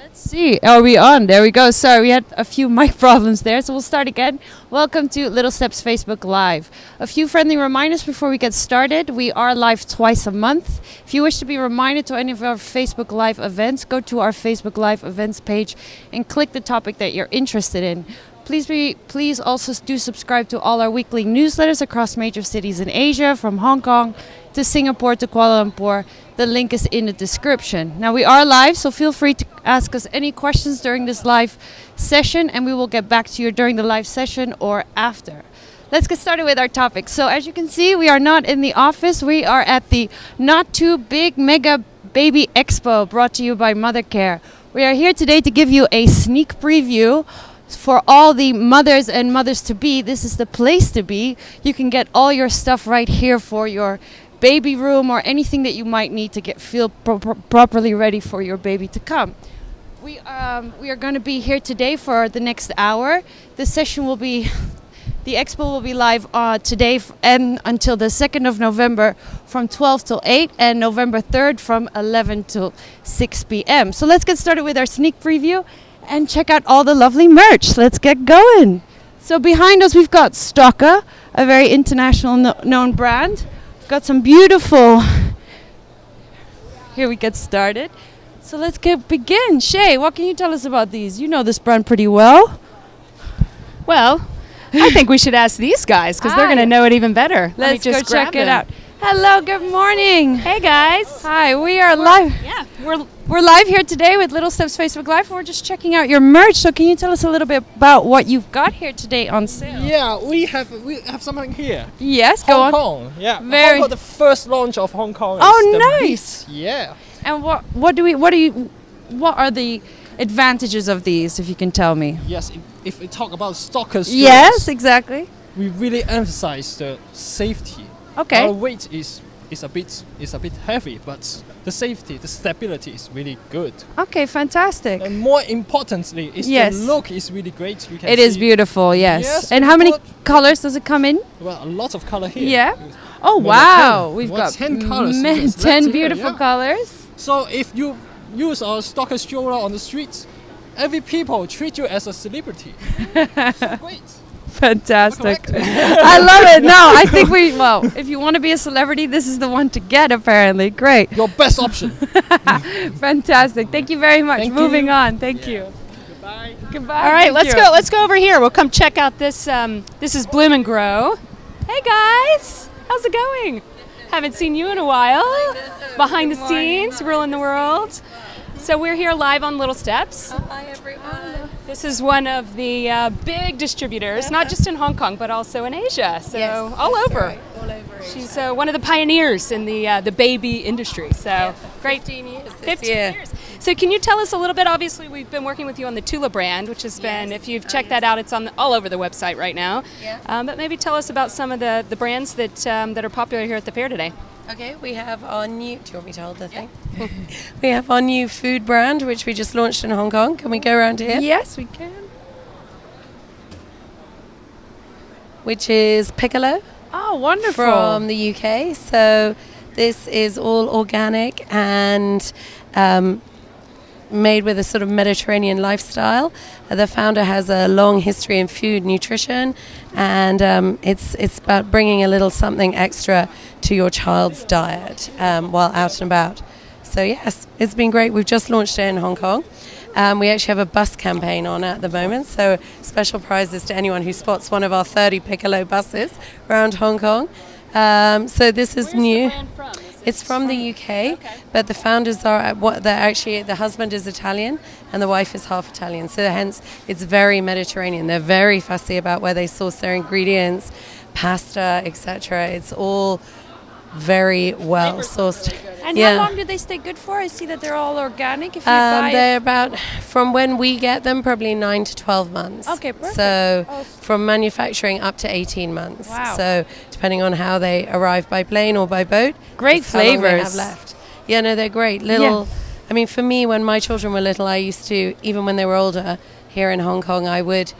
Let's see. Are we on? There we go. Sorry, we had a few mic problems there, so we'll start again. Welcome to Little Steps Facebook Live. A few friendly reminders before we get started. We are live twice a month. If you wish to be reminded to any of our Facebook Live events, go to our Facebook Live events page and click the topic that you're interested in. Please be please also do subscribe to all our weekly newsletters across major cities in Asia, from Hong Kong to Singapore to Kuala Lumpur. The link is in the description. Now we are live, so feel free to ask us any questions during this live session and we will get back to you during the live session or after. Let's get started with our topic. So as you can see, we are not in the office. We are at the Not Too Big Mega Baby Expo brought to you by Mothercare. We are here today to give you a sneak preview for all the mothers and mothers to be, this is the place to be. You can get all your stuff right here for your baby room or anything that you might need to get feel pro- pro- properly ready for your baby to come. We um, we are going to be here today for the next hour. The session will be. The expo will be live uh, today and until the 2nd of November from 12 till 8 and November 3rd from 11 till 6 p.m. So let's get started with our sneak preview and check out all the lovely merch. Let's get going. So behind us we've got Stokke, a very international no- known brand. Got some beautiful. Here we get started. So let's get begin. Shay, what can you tell us about these? You know this brand pretty well. Well, I think we should ask these guys because they're ah, going to know it even better. Let me Let's go just check grab it out. Hello, good morning. Hey guys. Hi, we are live. Yeah. We're we're live here today with Little Steps Facebook Live. and We're just checking out your merch. So can you tell us a little bit about what you've got here today on sale? Yeah, we have we have something here. Yes, go on. Kong. Yeah. Very- Hong Kong, the first launch of Hong Kong. Oh, the nice. Beats. Yeah. And what what do we what do you what are the advantages of these if you can tell me? Yes. If, if we talk about stalkers, Yes, exactly. we really emphasize the safety. Okay. Our weight is is a bit is a bit heavy, but the safety, the stability is really good. Okay, fantastic. And more importantly, is Yes. the look is really great. You can It is beautiful, yes. Yes, and how many colors does it come in? Well, a lot of color here. Yeah. Oh More wow, 10. we've More got 10 colours. ma- Yes, ten beautiful yeah. colors. So if you use our Stokke stroller on the streets, every people treat you as a celebrity. so great. Fantastic. I love it. No, I think we well, if you want to be a celebrity, this is the one to get apparently. Great. Your best option. Fantastic. Thank you very much. Thank Moving you. on. Thank you. Goodbye. Goodbye. All right, Thank let's you. go. Let's go over here. We'll come check out this. Um, this is Bloom and Grow. Hey guys, how's it going? Haven't seen you in a while. Behind the scenes, ruling the world. So we're here live on Little Steps. Hi everyone. This is one of the uh, big distributors, not just in Hong Kong but also in Asia. So Yes, all over. right, all over. She's uh, one of the pioneers in the uh, the baby industry. So great. 15 years 15 year. years. So can you tell us a little bit? Obviously, we've been working with you on the Tula brand, which has been, if you've Oh, checked yes. that out, it's on the, all over the website right now. Yeah. Um, but maybe tell us about some of the, the brands that um, that are popular here at the fair today. Okay, we have our new. Do you want me to hold the thing? we have our new food brand, which we just launched in Hong Kong. Can we go around here? Yes, we can. Which is Piccolo Oh, wonderful. from the UK. So this is all organic and um, made with a sort of Mediterranean lifestyle. Uh, the founder has a long history in food nutrition, and um, it's it's about bringing a little something extra to your child's diet um, while out and about. So yes, it's been great. We've just launched it in Hong Kong. Um, we actually have a bus campaign on at the moment, so special prizes to anyone who spots one of our 30 Piccolo buses around Hong Kong. Um, so this is new. It's from the UK, but the founders are what they're actually the husband is Italian and the wife is half Italian. So hence it's very Mediterranean. They're very fussy about where they source their ingredients, pasta, etc. It's all very well sourced. And yeah. how long do they stay good for? I see that they're all organic. If you Um, buy they're about from when we get them, probably nine to twelve months. Okay, perfect. So Oh. from manufacturing up to eighteen months. Wow. So depending on how they arrive by plane or by boat, Great that's how flavors. have left. Yeah, no, they're great. Little. I mean, for me, when my children were little, I used to even when they were older here in Hong Kong, I would.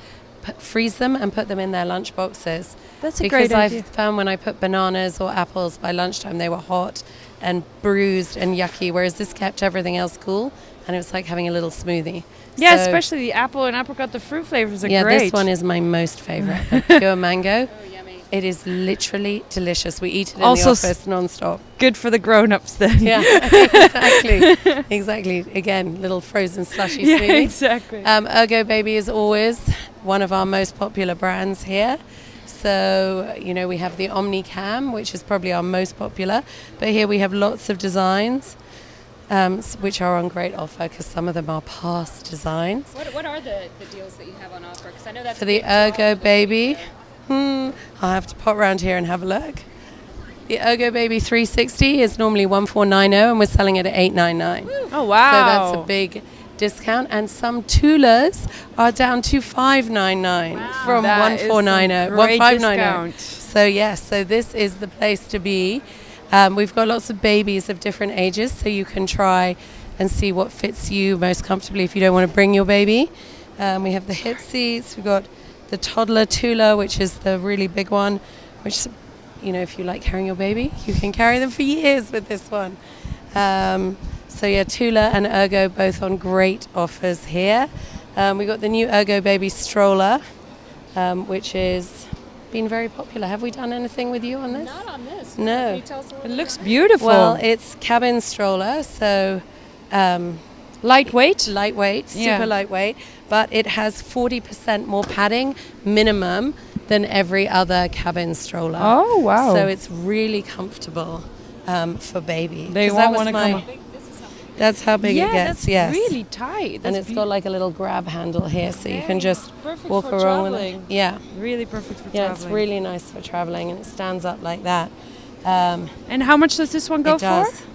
P- freeze them and put them in their lunch boxes That's a because great idea. Because I've found when I put bananas or apples by lunchtime, they were hot and bruised and yucky, whereas this kept everything else cool, and it was like having a little smoothie. Yeah, So- especially the apple and apricot. The fruit flavors are yeah, great. this one is my most favorite. pure mango. Oh, It is literally delicious. We eat it in Also the office non-stop. good for the grown-ups then. Yeah, exactly, exactly. Again, little frozen slushy yeah, smoothie. exactly. Um, Ergo Baby is always one of our most popular brands here. So, you know, we have the Omnicam, which is probably our most popular, but here we have lots of designs. Um, which are on great offer because some of them are past designs. What, what are the, the deals that you have on offer? Because I know that's For the Ergo Baby, hmm, I'll have to pop round here and have a look. The Ergo Baby 360 is normally 1490 and we're selling it at 899. oh wow. So that's a big discount. And some Tulas are down to 599 from That is some 1490. great 1590. So yes, so this is the place to be. Um, we've got lots of babies of different ages, so you can try and see what fits you most comfortably if you don't want to bring your baby. Um, we have the hip seats. We've got the toddler Tula, which is the really big one, which you know if you like carrying your baby, you can carry them for years with this one. Um, so yeah, Tula and Ergo both on great offers here. Um, we got the new Ergo Baby stroller, um, which is been very popular. Have we done anything with you on this? Not on this. No. Can you tell us a It looks beautiful. Well, it's cabin stroller, so um, lightweight. lightweight, super Yeah. lightweight, but it has 40% more padding minimum than every other cabin stroller. Oh wow. So it's really comfortable um, for baby. They won't wanna come my- up. That's how big yeah, it gets. that's yes. really tight. and That's it's got like a little grab handle here, so you can just perfect walk for around with it. Yeah, Really perfect for yeah, traveling. it's really nice for traveling, and it stands up like that. Um, And how much does this one go it does. for?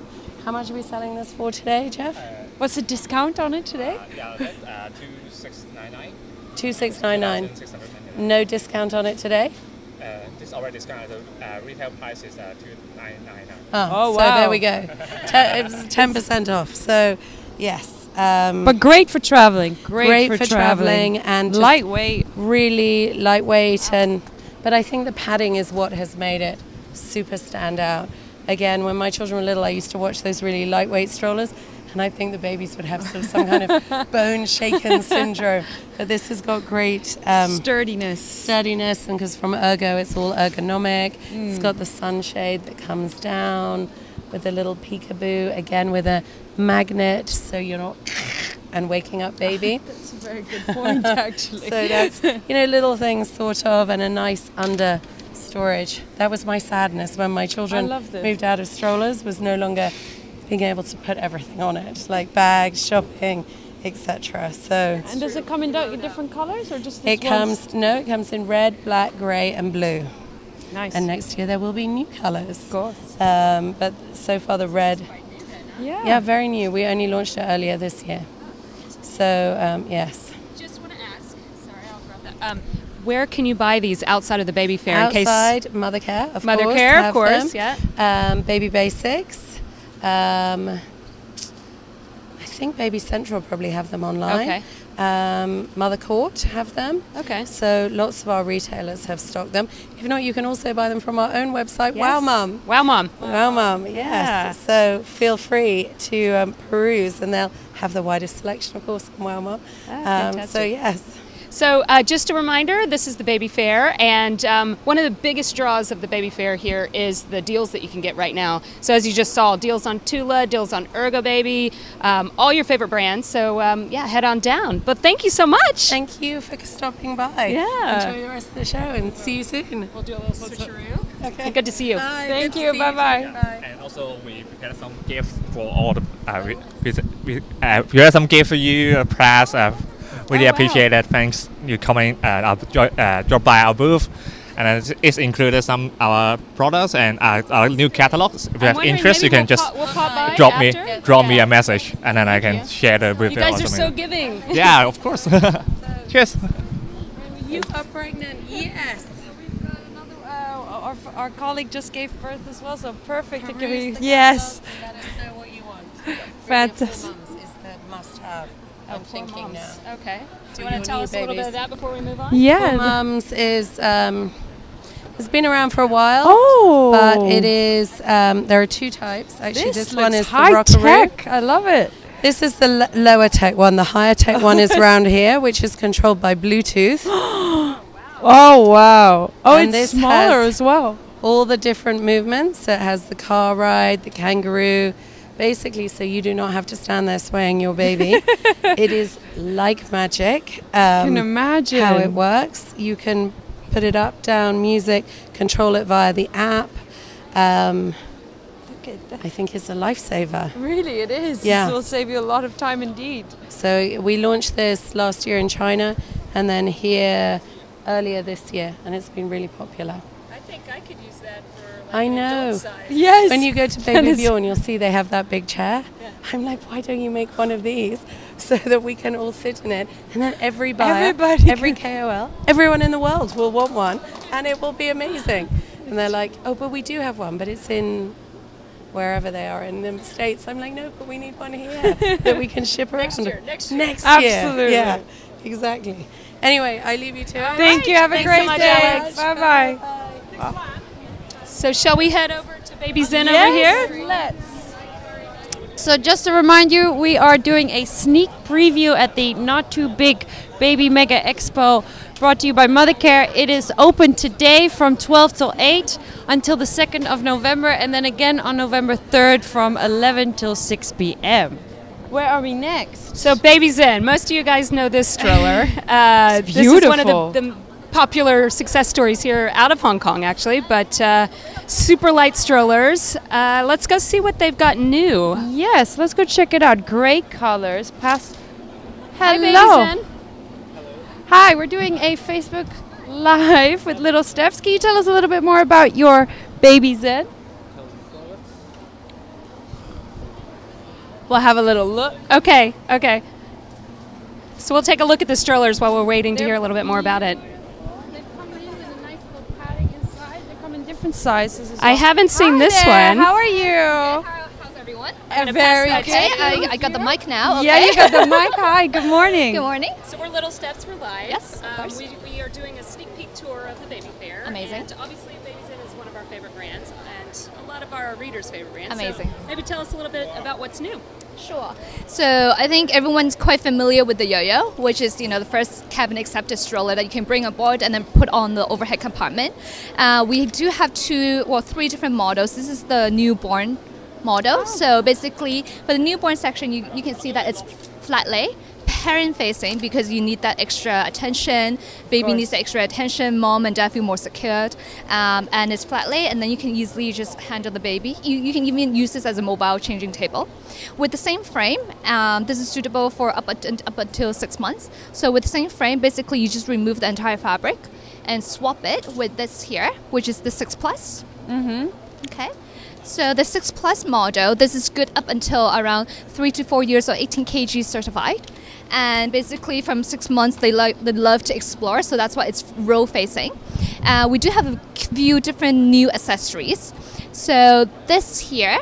How much are we selling this for today, Jeff? What's the discount on it today? Yeah, that uh, two six nine nine. Two six nine nine. Six hundred ninety No discount on it today. nine. Uh, this already discounted. The uh, retail price is uh, two nine nine nine. Oh, Oh, so wow. there we go. Te- it was ten percent off. So yes, um, But great for traveling. Great, great for, for, traveling and Lightweight. really lightweight and. But I think the padding is what has made it super stand out. Again, when my children were little, I used to watch those really lightweight strollers, and I think the babies would have sort of some kind of bone shaken syndrome. But this has got great um, Sturdiness. sturdiness, and because from Ergo, it's all ergonomic. It's got the sunshade that comes down with a little peekaboo, again with a magnet, so you're not and waking up baby. That's a very good point, actually. so that's you know little things thought of, and a nice under storage. That was my sadness when my children moved out of strollers. Was no longer being able to put everything on it, like bags, shopping, etc. So. and does it come in different colors or just It this one's- comes no, it comes in red, black, grey, and blue. nice. And next year there will be new colours. of course. Um, but so far the red, Yeah. yeah, very new. We only launched it earlier this year. So um, yes, Just want to ask. Sorry, I'll grab that. Um, where can you buy these outside of the baby fair? In case outside Mothercare, of Mother course, Care, of course. them. Yeah. Um, Baby Basics. Um, I think Baby Central probably have them online. Okay. Um, Mother Court have them. Okay. So lots of our retailers have stocked them. If not, you can also buy them from our own website, Yes. Wow Mum. Wow, mom. Wow Mum, yes. Yeah. So feel free to um, peruse and they'll have the widest selection, of course, on Wow Mum. Ah, um, so yes. So, uh, just a reminder this is the baby fair, and um, one of the biggest draws of the baby fair here is the deals that you can get right now. So, as you just saw, deals on Tula, deals on Ergo Baby, um, all your favorite brands. So, um, yeah, head on down. But thank you so much. Thank you for stopping by. Yeah. Enjoy the rest of the show and see you soon. We'll do a little switcheroo. Okay. Good to see you. Bye, Thank good you, see bye-bye. Bye. And also we prepared some gifts for all the uh, we, we, we uh, prepared some gifts for you, uh, press. Uh, really Oh, wow. appreciate it. Thanks you coming uh, uh, drop by our booth. And it's, it's included some our products and uh, our new catalogs. If you I'm have interest, you can we'll just we'll pop by drop me after? drop me a message, and then I can you. share the with You You guys are or so giving. Yeah, of course. Cheers. You are pregnant, yes. Uh, our, our colleague just gave birth as well, so perfect. to give Peruse you- yes. Let us know what you want. Fantastic. Mums is the must-have. Oh, I'm thinking moms. now. Okay. Do you want to tell new us a little bit babies. of that before we move on? For Yeah. mums is um, It's been around for a while. Oh, But it is. Um, there are two types. Actually, This, this, one is the high Rockaroo. tech. I love it. This is the l- lower tech one. The higher tech one is round here, which is controlled by Bluetooth. Oh wow! Oh, And it's smaller as well. All the different movements. It has the car ride, the kangaroo. Basically, so you do not have to stand there swaying your baby. it is like magic. I can Um, imagine how it works. You can put it up, down, music, control it via the app. Um, Look at that. I think it's a lifesaver. Really, it is. Yeah. This will save you a lot of time indeed. So we launched this last year in China and then here earlier this year, and it's been really popular. I think I could use I know. Yes. When you go to Baby Bjorn, you'll see they have that big chair. Yeah. I'm like, why don't you make one of these so that we can all sit in it? And then every buyer, Everybody every KOL, everyone in the world will want one, and it will be amazing. And they're like, oh, but we do have one, but it's in wherever they are in the states. I'm like, no, but we need one here that we can ship around Next year, next year. Next year, Absolutely. yeah, exactly. Anyway, I leave you to it. Thank you. Have a Thanks so great much, day. Alex. Bye bye. So shall we head over to Baby Zen over here? Let's. So just to remind you, we are doing a sneak preview at the Not Too Big Baby Mega Expo brought to you by Mothercare. It is open today from 12 till 8 until the 2nd of November and then again on November 3rd from 11 till 6 p.m. Where are we next? So Baby Zen, most of you guys know this stroller. Uh, It's This is one of beautiful. the, the popular success stories here out of Hong Kong, actually. But uh, super light strollers. Uh, let's go see what they've got new. Yes, let's go check it out. Great colors. Past. Hello. Zen. Hi, we're doing a Facebook Live with Little Steps. Can you tell us a little bit more about your baby Zen? We'll have a little look. Okay, okay. So we'll take a look at the strollers while we're waiting to hear a little bit more about it. They come in with a nice little padding inside. They come in different sizes as I haven't seen Hi this there, one. How are you? How, how's everyone? Uh, very good. Okay, I, I got the mic now. Okay. Yeah, you got the mic. Hi, good morning. Good morning. So we're Little Steps, we're live. Yes, of Um, course. we, we are doing a sneak peek tour of the Baby Fair. Amazing. And obviously Baby Zen is one of our favorite brands and a lot of our readers' favorite brands. So Amazing. maybe tell us a little bit about what's new. Sure. So I think everyone's quite familiar with the yo-yo, which is you know the first cabin accepted stroller that you can bring aboard and then put on the overhead compartment. Uh, we do have two or three different models. This is the newborn model. So basically, for the newborn section, you, you can see that it's flat lay. Parent facing because you need that extra attention. Baby needs the extra attention. Mom and dad feel more secured, um, and it's flat lay, and then you can easily just handle the baby. You, you can even use this as a mobile changing table. With the same frame, um, this is suitable for up, up until six months. So with the same frame, basically you just remove the entire fabric and swap it with this here, which is the six plus. Mm-hmm. Okay. So the 6 Plus model, this is good up until around 3 to 4 years or 18 kg certified. And basically from 6 months they, like they love to explore, so that's why it's row facing. Uh, we do have a few different new accessories. So this here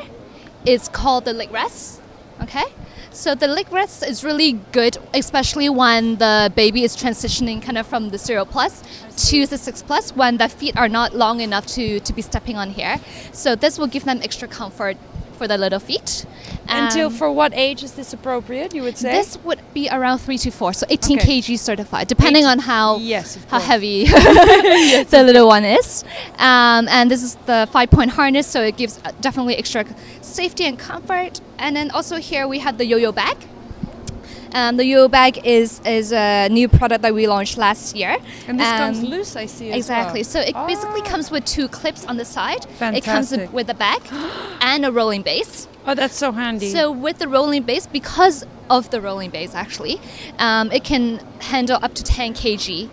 is called the leg rest. Okay? So the leg rest is really good, especially when the baby is transitioning kind of from the zero plus to the six plus when the feet are not long enough to, to be stepping on here. So this will give them extra comfort for the little feet. Until Um, for what age is this appropriate? You would say. this would be around three to four, so 18 Okay. kg certified, depending on how yes, how heavy the little one is. Um, and this is the five point harness, so it gives uh, definitely extra safety and comfort. And then also here we have the yo-yo bag. Um, the yo-yo bag is is a new product that we launched last year. And this comes Um, loose, I see. as Exactly. well. So it basically Ah. comes with two clips on the side. Fantastic. It comes with the bag and a rolling base. Oh, that's so handy. So with the rolling base, because of the rolling base, actually, um, it can handle up to 10 kg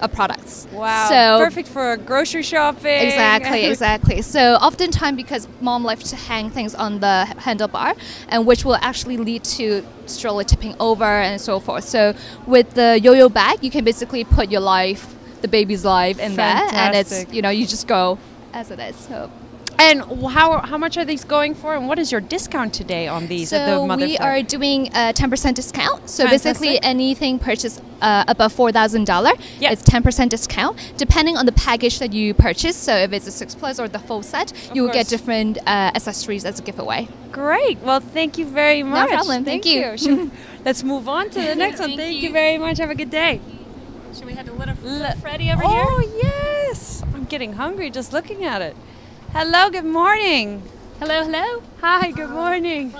of products. wow, So perfect for grocery shopping. Exactly, exactly. So oftentimes, because mom likes to hang things on the handlebar, and which will actually lead to stroller tipping over and so forth. So with the yo-yo bag, you can basically put your life, the baby's life, in there, and it's you know you just go as it is. So And how how much are these going for? And what is your discount today on these? at the So mother we fair? are doing a 10% discount. So basically, anything purchased uh, above four thousand dollar, Yeah. it's 10% discount, depending on the package that you purchase. So if it's a six plus or the full set, you will get different uh, accessories as a giveaway. Great. Well, thank you very much. problem. Thank you. Should- Let's move on to the next one. Thank Thank you. you. very much. Have a good day. Should we head to little, Le- Freddie over oh, here? Oh, yes. I'm getting hungry just looking at it. Hello, good morning. Hello, hello. Hi, good morning.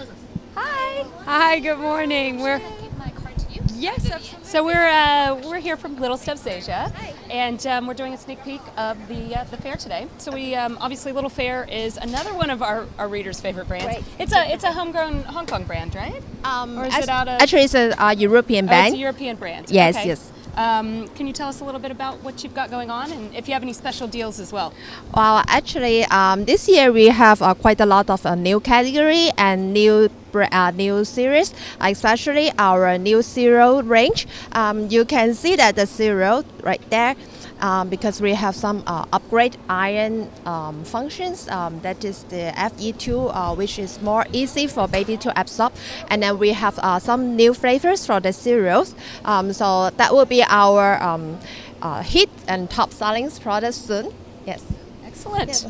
Hi. Hi, good morning. We're My card to you. Yes, absolutely. So we're uh, we're here from Little Steps Asia, and um, we're doing a sneak peek of the uh, the fair today. So we um, obviously Little Fair is another one of our, our readers' favorite brands. Right. It's a it's a homegrown Hong Kong brand, right? Um, Or is it out of- Actually, it's a uh, European Oh, it's a European brand. Yes, Okay. yes. Um, can you tell us a little bit about what you've got going on, and if you have any special deals as well? well, actually, um, this year we have uh, quite a lot of uh, new category and new uh, new series, especially our new cereal range. Um, you can see that the cereal right there. Um, because we have some uh, upgrade iron um, functions. Um, that is the FE2, uh, which is more easy for baby to absorb. And then we have uh, some new flavors for the cereals. Um, so that will be our um, uh, hit and top selling products soon. Yes. Excellent.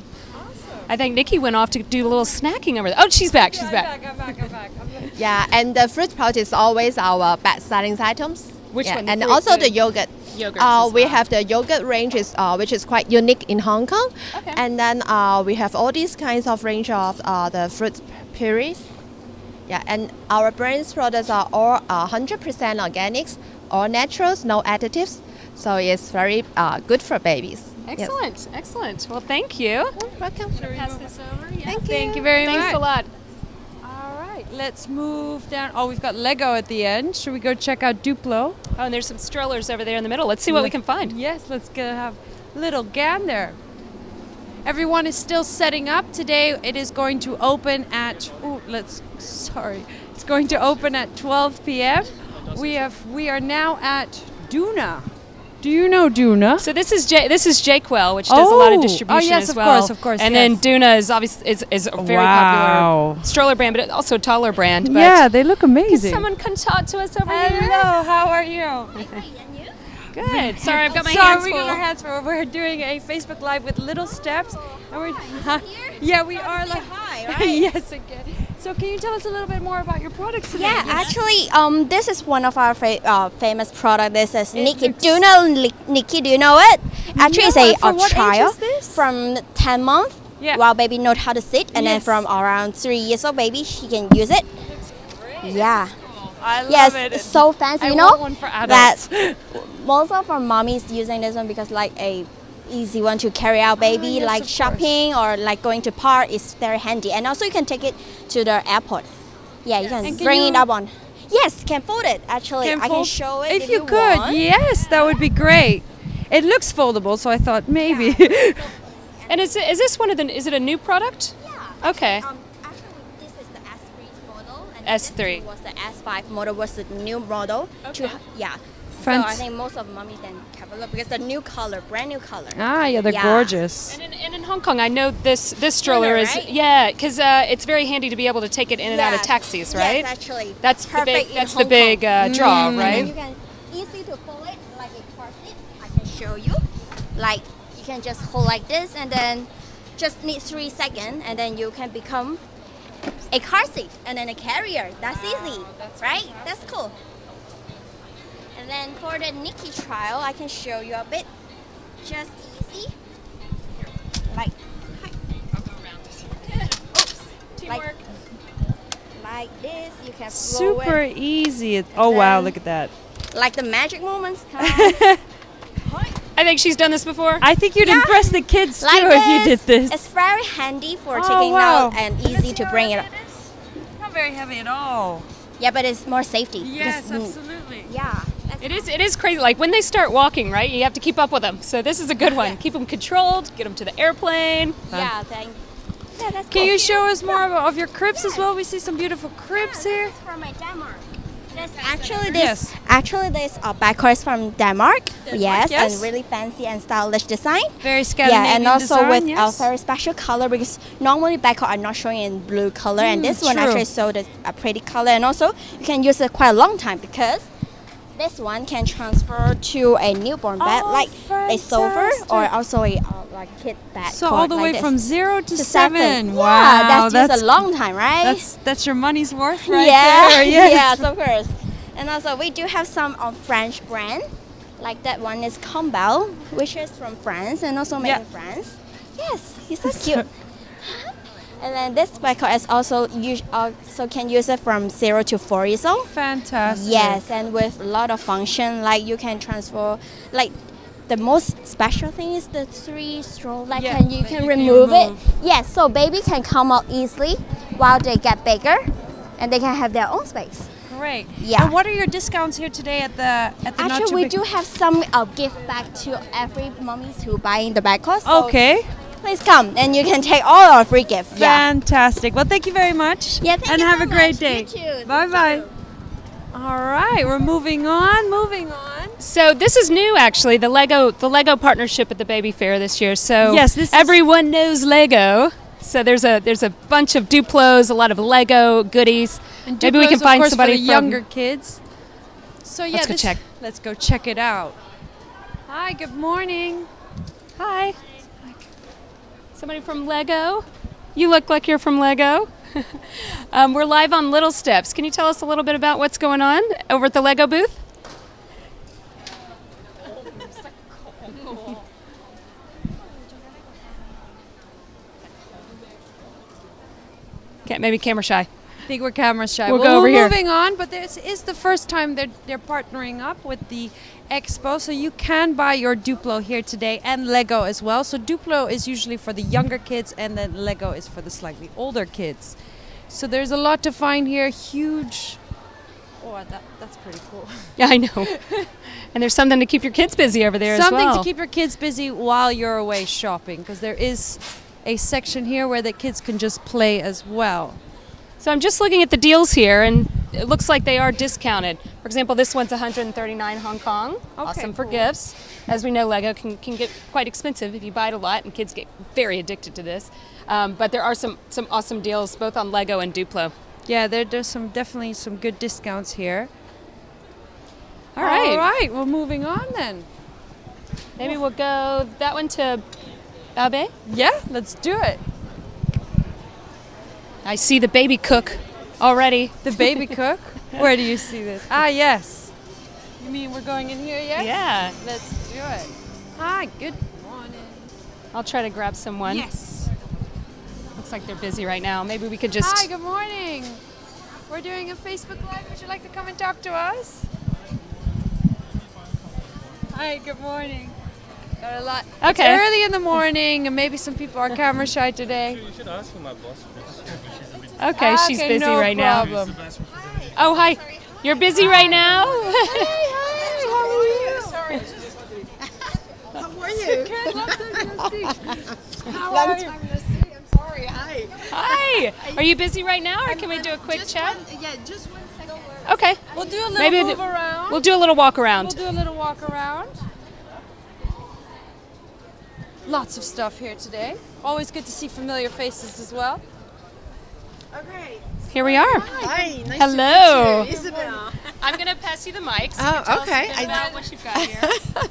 I think Nikki went off to do a little snacking over there. Oh, she's back. She's back. I'm back, I'm back. Yeah, and the fruit pouch is always our best selling items. Which Yeah, one? And fruit- also the the yogurt. Uh, as we well. have the yogurt range is uh, which is quite unique in Hong Kong. Okay. And then uh, we have all these kinds of range of uh, the fruit purees. Yeah, and our brand's products are all uh, 100% organics, all naturals, no additives. So it's very uh, good for babies. Yes. Excellent. Excellent. Well, thank you. Welcome. Pass this over. Yeah. Thank you. Thank you very Thanks much. a lot. Let's move down. Oh, we've got Lego at the end. Should we go check out Duplo? Oh, and there's some strollers over there in the middle. Let's see what we can find. Yes, let's go have little gander. Everyone is still setting up. Today it is going to open at ooh, let's sorry. It's going to open at 12 p.m. We have we are now at Doona. Do you know Doona? So this is J. This is Jquel, which does a lot Oh. of Oh, oh yes, as of well. course, of course, And yes. then Doona is obviously is, is a very Wow. popular stroller brand, but also a taller brand. But yeah, they look Can amazing. someone come talk to us over Hello, here? how are you? Good. Sorry, I've got my Sorry, hands we got our hands full. We're doing a Facebook Live with Little Steps. And we're, yeah, we are like hi, right? yes, again. So can you tell us a little bit more about your products today? Yeah, actually, um, this is one of our fa- uh, famous product. This is It Liki. Do you know Liki? Do you know it? Actually, it's a, and a what age trial is this? from 10 months. Yeah. While baby knows how to sit, and then from around three years old, baby she can use it. Yeah. I love Yes, it. it's so fancy. I you know one for that adults. most of our mommies using this one because like a easy one to carry out baby Ah, yes, like shopping or like going to park is very handy and also you can take it to the airport yeah you can can bring it up on yes can fold it actually Can i can show it If if, you could, want. yes, that would be great. It looks foldable, so I thought maybe. And is it, is this one of the? Is it a new product? yeah Okay. um, actually this is the s3 model and S3. was the s5 model was the new model to, Okay. yeah so i think most of mommies can have a look because the new color brand new color ah, yeah, they're Yeah. gorgeous. And in, and in Hong Kong, I know this this stroller Stroller, is yeah, because uh, it's very handy to be able to take it in and out of taxis, right? Yes, actually. That's the perfect big in that's the Hong big Kong. uh, draw, And then right? you can easy to fold it like a car seat. I can show you. Like you can just hold like this and then just need three seconds and then you can become a car seat and then a carrier. That's easy. right? That's cool. And then for the Liki Trike, I can show you a bit. Just easy. Like Oops. Like, like this, you can blow it. Super easy. It- Oh wow, look at that. like the magic moments. Come I think she's done this before. I think you'd Yeah. impress the kids too like if you did this. It's very handy for Oh, taking wow. out and easy to bring it up. Not very heavy at all. Yeah, but it's more safety. Yes, absolutely. Yeah. It is it is crazy. Like when they start walking, right? You have to keep up with them. So this is a good one. Keep them controlled. Get them to the airplane. Yeah, thank. Yeah, that's Can cool. you show us more about, of your cribs as well? We see some beautiful cribs Yeah, here. This is for my Denmark. Yes, actually this Yes. actually this uh, from Denmark. yes, yes. and really fancy and stylish design. Very Scandinavian Yeah, and also design, with yes. a very special color because normally backward are not showing in blue color, and this one actually showed a, a pretty color, and also you can use it quite a long time because. This one can transfer to a newborn bed, Oh, like a silver, or also a uh, like kid bed. So all the like way this. from zero to, to seven. Wow, Yeah, that's, that's just a long time, right? That's that's your money's worth right yeah, there. Yes. yes, of course. And also, we do have some of French brand, like that one is Combelle, which is from France and also made Yeah. in France. Yes, he's so cute. And then this record is also also can use it from zero to four years old. Fantastic. Yes, and with a lot of function, like you can transfer, like the most special thing is the three stroke, like Yeah, can you can you can remove, remove. it. Yes, so baby can come out easily while they get bigger, and they can have their own space. Great. Yeah. And what are your discounts here today at the at the Actually, we do have some uh, gift back to every mummies who buying the bag course. so Okay. Please come and you can take all our free gift. Yeah. Fantastic. Well, thank you very much. Yeah, thank you. and you have so a great much. day. You. Bye bye. All right, we're moving on. Moving on. So this is new, actually. The Lego the Lego partnership at the Baby Fair this year. So Yes, this is- everyone knows Lego. So there's a there's a bunch of Duplos, a lot of Lego goodies. And Maybe we Duplos, can of find course, somebody for the from- younger kids. So yeah, Let's go check. Let's go check it out. Hi, good morning. Hi. Somebody from Lego? You look like you're from Lego. um, we're live on Little Steps. Can you tell us a little bit about what's going on over at the Lego booth? Okay, maybe camera shy. I think we're camera shy. We'll well, go over we're here. moving on, but this is the first time they're, they're partnering up with the expo, so you can buy your Duplo here today and Lego as well. So Duplo is usually for the younger kids, and then Lego is for the slightly older kids. So there's a lot to find here. Huge. Oh, that, that's pretty cool. Yeah, I know. and there's something to keep your kids busy over there Something as well. Something to keep your kids busy while you're away shopping, because there is a section here where the kids can just play as well. So I'm just looking at the deals here, and it looks like they are discounted. For example, this one's 139 Hong Kong. Okay, awesome for cool. gifts. As we know, Lego can, can get quite expensive if you buy it a lot, and kids get very addicted to this. Um, but there are some some awesome deals both on Lego and Duplo. Yeah, there, there's some definitely some good discounts here. All right. All right, well, moving on then. Maybe we'll go that one to Abe. Yeah, let's do it. I see the baby cook already. The baby cook. Where do you see this? Ah, yes. You mean we're going in here yet? Yeah. Let's do it. Hi, good morning. I'll try to grab someone. Yes. Looks like they're busy right now. Maybe we could just. Hi, good morning. We're doing a Facebook Live. Would you like to come and talk to us? Hi, good morning. Got a lot. It's Okay. early in the morning, and maybe some people are camera shy today. You should ask for my boss first. She's a bit Okay, she's okay, busy no right problem. now. Oh, hi. You're busy right now? Sorry. How were you? Hi. Hi. Are you busy right now, or can we do a quick chat? Yeah, just one second. Okay. We'll do a little Maybe move d- around. We'll do a little walk around. We'll do a little walk around. Lots of stuff here today. Always good to see familiar faces as well. Okay. Here we are. Hi, nice Hello. to meet you. Isabel. I'm going to pass you the mic. So Oh, you can oh, tell us okay. a bit I- about what you've got here.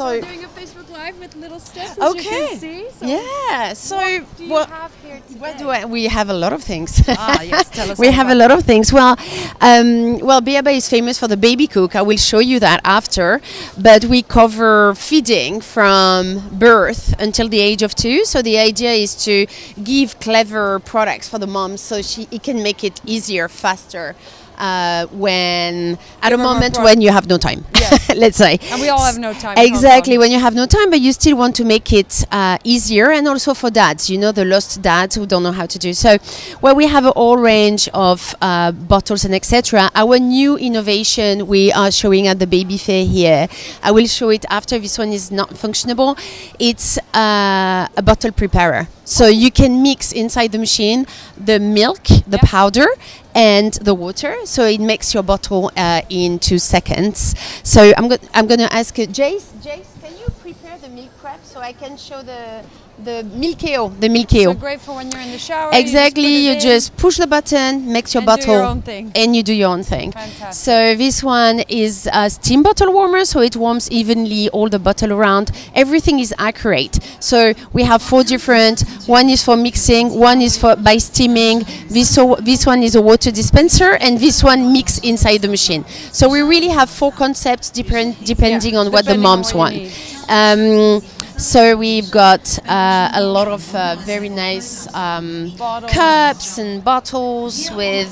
So, Doing a Facebook Live with little steps, okay. can see. So yeah. So, what do you well, have here today? what do I, we have a lot of things. Ah, yes, tell us we have a lot of things. Well, um, well, Beaba is famous for the baby cook. I will show you that after. But we cover feeding from birth until the age of two. So the idea is to give clever products for the mom so she it can make it easier, faster. Uh, when at a moment when you have no time, let's say. And we all have no time. Exactly, when you have no time, but you still want to make it uh, easier, and also for dads, you know, the lost dads who don't know how to do. So, well, we have a whole range of uh, bottles and etc. Our new innovation we are showing at the baby fair here. I will show it after. This one is not functionable. It's uh, a bottle preparer. So you can mix inside the machine the milk, the Yeah. powder, and the water. So it makes your bottle uh, in two seconds. So I'm, go- I'm going to ask uh, Jace. Jace, can you prepare the milk prep so I can show the the milkeo? The milkeo. So great for when you're in the shower. you just Exactly, you just push the button, makes your bottle, your and you do your own thing. Fantastic. So this one is a steam bottle warmer, so it warms evenly all the bottle around. Everything is accurate. So we have four different. One is for mixing, one is for by steaming. This o- this one is a water dispenser, and this one mix inside the machine. So we really have four concepts, different depending on what the moms want. Um, so we've got uh, a lot of uh, very nice um, cups and bottles with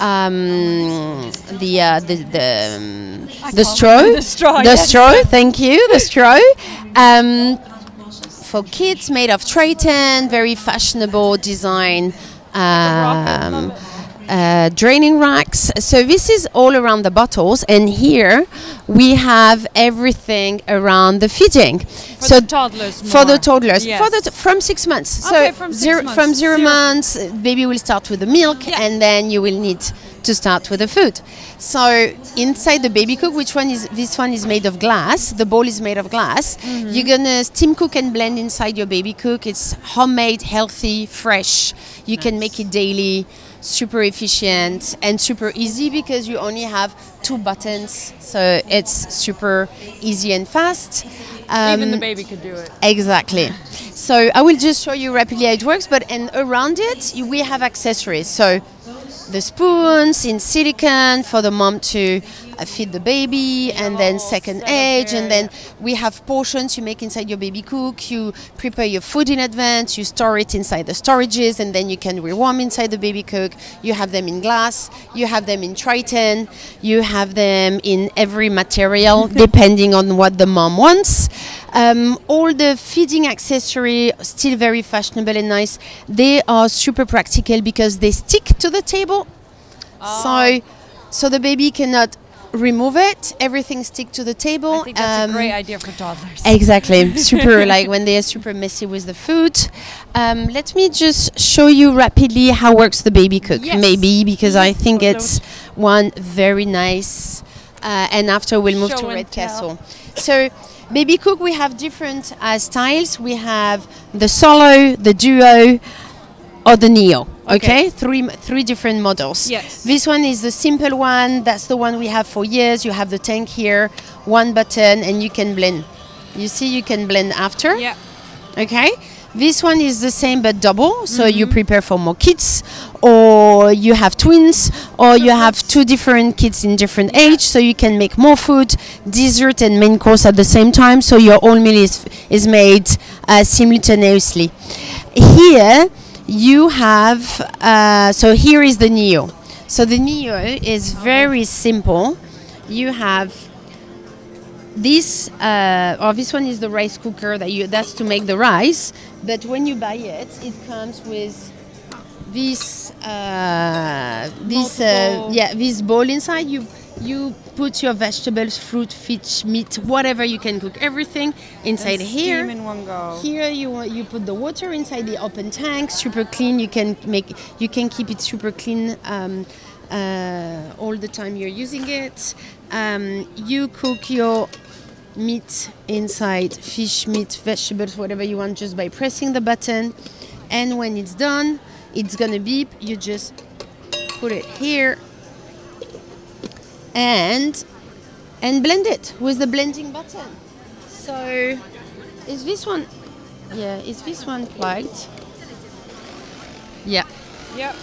um, the uh, the the, um, the straw. The straw, The yes. straw. Thank you. The straw. Um, for kids, made of Tritan, very fashionable design. Uh, draining racks. So this is all around the bottles, and here we have everything around the feeding. For so the toddlers for the toddlers, Yes. for the t- from six months. Okay, so from six zero, months. from zero, Zero. months, baby will start with the milk, and then you will need to start with the food. So inside the baby cook, which one is this one is made of glass. The bowl is made of glass. Mm-hmm. You're gonna steam cook and blend inside your baby cook. It's homemade, healthy, fresh. You can make it daily, super efficient and super easy because you only have two buttons. So it's super easy and fast. Even the Um, baby could do it. Exactly. So I will just show you rapidly how it works, but and around it you- we have accessories. So the spoons in silicone for the mom to uh, feed the baby, and then second age, and then we have portions you make inside your baby cook. You prepare your food in advance. You store it inside the storages, and then you can rewarm inside the baby cook. You have them in glass. You have them in Tritan. You have them in every material depending on what the mom wants. Um, all the feeding accessory still very fashionable and nice. They are super practical because they stick to the table. So, so the baby cannot remove it. Everything stick to the table. I think that's Um, a great idea for toddlers. Exactly, super like when they are super messy with the food. Um, let me just show you rapidly how works the baby cook, Yes. maybe because I think it's one very nice. Uh, and after we'll move Show to Red tell. Castle. So, baby cook we have different uh, styles. We have the solo, the duo, or the neo. Okay. Okay, three three different models. Yes. This one is the simple one. That's the one we have for years. You have the tank here, one button, and you can blend. You see, you can blend after. Yeah. Okay. This one is the same but double, so you Mm-hmm. prepare for more kids, or you have twins, or you have two different kids in different age, so you can make more food, dessert and main course at the same time, so your whole meal is is made uh, simultaneously. Here you have uh, so here is the neo. So the neo is very simple. You have this uh, or this one is the rice cooker that you that's to make the rice but when you buy it it comes with this uh, this uh, yeah this bowl inside you you put your vegetables fruit fish meat whatever you can cook everything inside here steam in one go. here you you put the water inside the open tank, super clean. You can make you can keep it super clean um, uh, all the time you're using it. Um, you cook your meat inside, fish, meat, vegetables, whatever you want, just by pressing the button. And when it's done, it's gonna beep. You just put it here and and blend it with the blending button. So is this one? Yeah, is this one plugged? Yeah. Yep.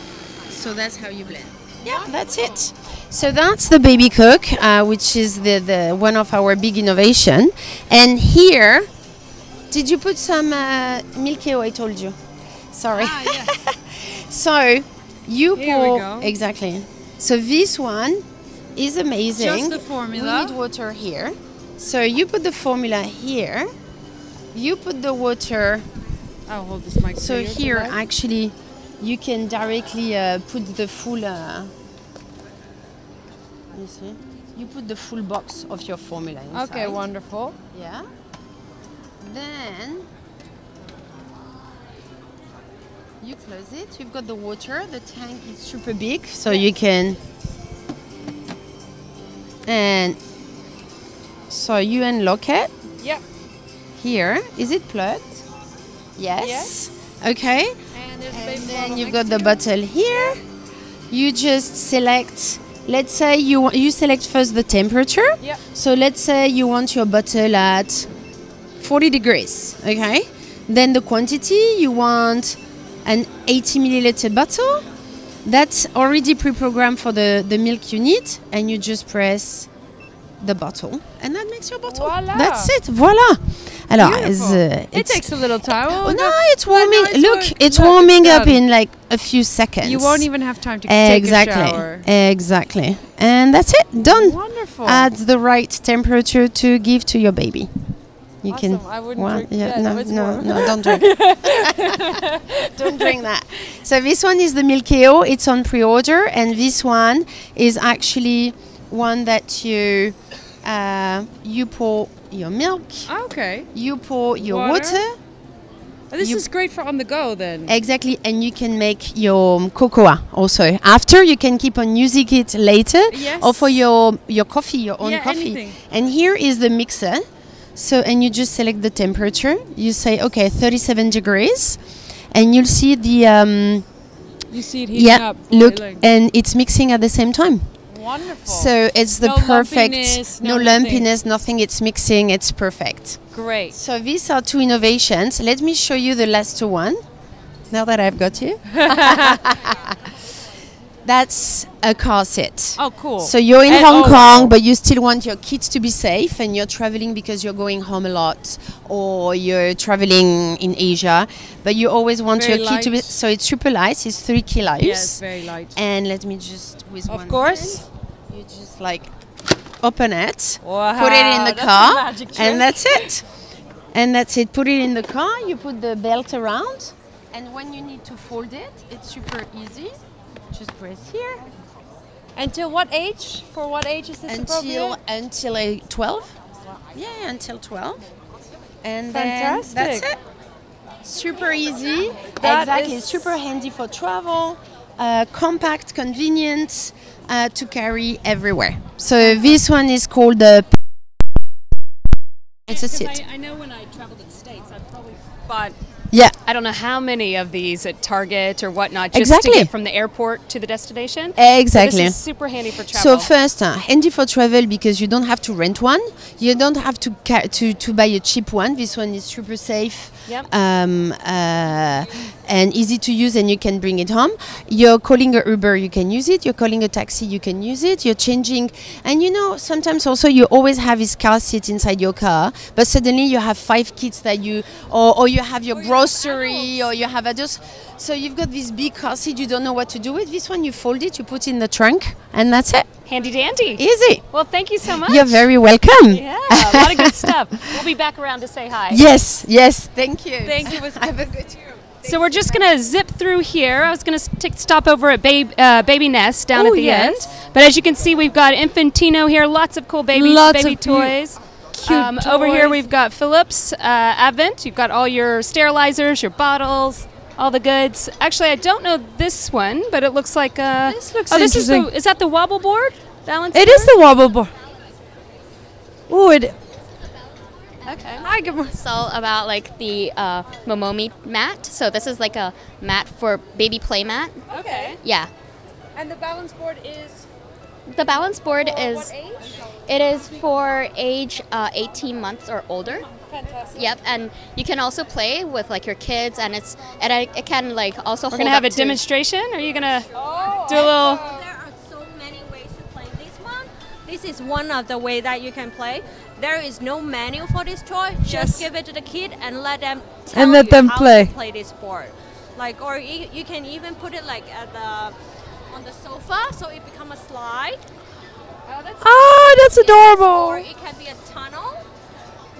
So that's how you blend. Yeah, that's it. So that's the baby cook, uh, which is the, the one of our big innovation. And here, did you put some uh, milkeo? I told you. Sorry. Ah, yes. so you Here pour go. exactly. So this one is amazing. Just the formula. We need water here. So you put the formula here. You put the water. I'll hold this mic. So for you if you here, actually, you can directly uh, put the full. Uh, you see, you put the full box of your formula inside. Okay, wonderful. Yeah. Then You close it. You've got the water. The tank is super big, so you can. And so you unlock it. Yep. Here, is it plugged? Yes. Yes. Okay. And there's And then you've got the bottle here. You just select. Let's say you you select first the temperature. Yep. So let's say you want your bottle at 40 degrees. Okay. Then the quantity you want an 80 milliliter bottle. That's already pre-programmed for the the milk you need, and you just press the bottle, and that makes your bottle. Voila. That's it. Voila. Alors, it's, uh, it takes a little time. Oh, Oh, no, it's warming. it's Look, it's look, warming it's up in like a few seconds. You won't even have time to exactly, take a shower. exactly, and that's it. Done. Wonderful. At the right temperature to give to your baby. You Awesome. can. I wouldn't well, drink yeah, that. no, no, no, don't drink. don't drink that. So this one is the Milkeo. It's on pre-order, and this one is actually one that you uh, you pour your milk, Okay. you pour your Water. water Oh, this You- is great for on the go then. Exactly, and you can make your cocoa also. After you can keep on using it later, Yes. or for your your coffee, your own Yeah, coffee. anything. And here is the mixer. So and you just select the temperature. You say okay, 37 degrees, and you'll see the um, You see it heating yeah up. look, and it's mixing at the same time. Wonderful. So it's the No perfect, lumpiness, no no lumpiness, nothing. It's mixing. It's perfect. great. So these are two innovations. Let me show you the last one. Now that I've got you. That's a car seat. Oh, cool. So you're in And- Hong oh, Kong, wow. but you still want your kids to be safe, and you're traveling because you're going home a lot, or you're traveling in Asia, but you always want Very your kid to be. So it's super light. It's three kilos. yes, very light. And let me just with Of course. hand, you just like open it, Wow. put it in the car, and that's it. And that's it. Put it in the car. You put the belt around, and when you need to fold it, it's super easy. Just press here Until what age? For what age is this until appropriate? until uh, 12. Yeah, until 12. And Fantastic. then that's it. Super easy. That exactly. is- Super handy for travel. Uh, compact, convenient uh, to carry everywhere. So this one is called the. It's a Because sit. I, I know when I traveled to the States, I probably bought Yeah. I don't know how many of these at Target or whatnot just Exactly. to get from the airport to the destination. So Exactly. this is super handy for travel. So first, uh, handy for travel because you don't have to rent one. You don't have to ca- to to buy a cheap one. This one is super safe. Yep. Um, uh, and easy to use, and you can bring it home. You're calling a Uber, you can use it. You're calling a taxi, you can use it. You're changing, and you know sometimes also you always have this car seat inside your car, but suddenly you have five kids that you, or, or you have your grocery, or you have adults. So you've got this big car seat, you don't know what to do with. This one you fold it, you put in the trunk, and that's it. Handy dandy. Easy. Well, thank you so much. You're very welcome. Yeah, a lot of good stuff. We'll be back around to say hi. Yes, yes. Thank you. Thank you. Have a good So we're just gonna zip through here. I was gonna take stop over at Babe, uh, BabyNes down Oh, at the yes. end, but as you can see, we've got Infantino here. Lots of cool baby Lots baby toys. Cute Um, Over here we've got Philips uh, Avent. You've got all your sterilizers, your bottles, all the goods. Actually, I don't know this one, but it looks like uh, This looks oh, this is interesting. the is that the wobble board? Balance. It is the wobble board. Oh, it. Okay. Hi, good morning. So about like the uh, Momomi mat. So this is like a mat for baby play mat. Okay. Yeah. And the balance board is The balance board is it is for age uh, 18 months or older. Fantastic. Yep, and you can also play with like your kids, and it's and it, it can like also. We're hold gonna have up a to- demonstration. Are you gonna do a little? There are so many ways to play this one. This is one of the way that you can play. There is no manual for this toy. Just give it to the kid and let them tell And let you them how play. to play this board. Like, or you, you can even put it like at the on the sofa, so it become a slide. Oh, that's Oh, that's Or adorable. it can be a tunnel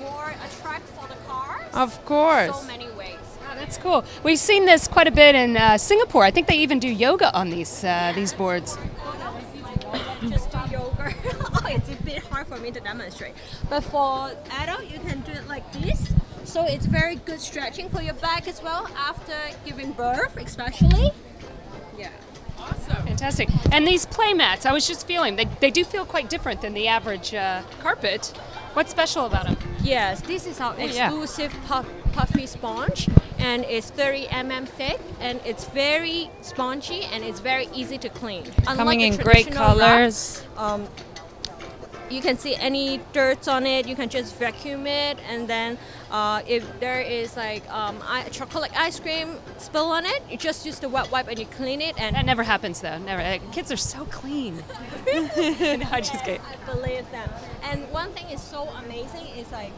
or a track for the cars. Of course. So many ways. Oh, that's cool. We've seen this quite a bit in uh, Singapore. I think they even do yoga on these uh, these boards. just do yoga. oh, it's a bit hard for me to demonstrate. But for adult, you can do it like this. So it's very good stretching for your back as well after giving birth, especially. Yeah. Awesome. Fantastic. And these play mats, I was just feeling, they, they do feel quite different than the average uh, carpet. What's special about them? Yes, this is our Oh, yeah. exclusive puff, puffy sponge, and it's 30 mm thick, and it's very spongy and it's very easy to clean. Coming the in great traditional wrap, colors. um, you can see any dirt on it. You can just vacuum it, and then uh, if there is like um, I- chocolate ice cream spill on it, you just use the wet wipe and you clean it. And That never happens though. Never. Uh, Kids are so clean. no, I just kidding. I believe that. And one thing is so amazing is like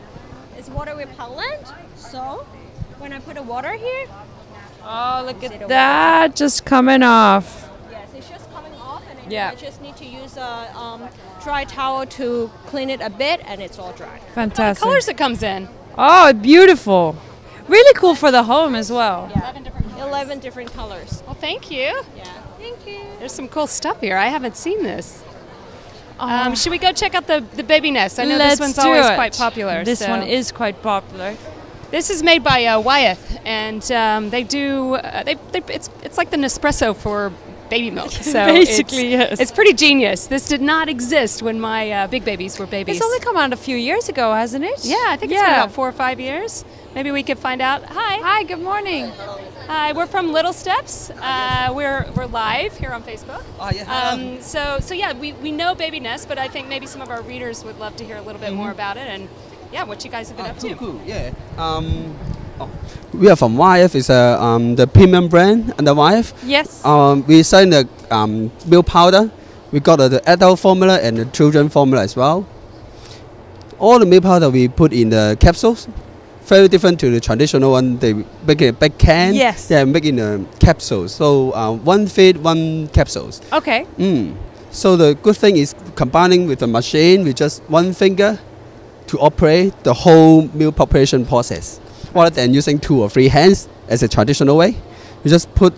it's water repellent. So when I put the water here, Oh, look at water? that just coming off. Yeah. I just need to use a um, dry towel to clean it a bit, and it's all dry. Fantastic. Colors it comes in. Oh, beautiful. Really cool for the home as well. Yeah. 11 different colors. Well, thank you. Yeah. Thank you. There's some cool stuff here. I haven't seen this. Um, should we go check out the, the BabyNes? I know Let's this one's always it. quite popular. This so- one is quite popular. This is made by uh, Wyeth, and um, they do. Uh, they, they, it's it's like the Nespresso for baby milk. So Basically, it's, yes. It's pretty genius. This did not exist when my uh, big babies were babies. It's only come out a few years ago, hasn't it? yeah, I think it's been about four or five years. Maybe we could find out. Hi. Hi, good morning. Hi, we're from Little Steps. Uh, we're we're live here on Facebook. Oh, yeah. Um, so so yeah, we, we know BabyNes, but I think maybe some of our readers would love to hear a little bit more about it and yeah, what you guys have been up to. Mm-hmm. Cool, yeah. Um, oh, we are from Wyeth. It's a um, the premium brand under Wyeth. Yes. Um, we sell the um, milk powder. We got uh, the adult formula and the children formula as well. All the milk powder we put in the capsules. Very different to the traditional one. They make it a big can. Yes. Yeah, make it in a capsule. So uh, one feed, one capsules. Okay. Mm. So the good thing is combining with the machine with just one finger to operate the whole milk preparation process, rather than using two or three hands as a traditional way. You just put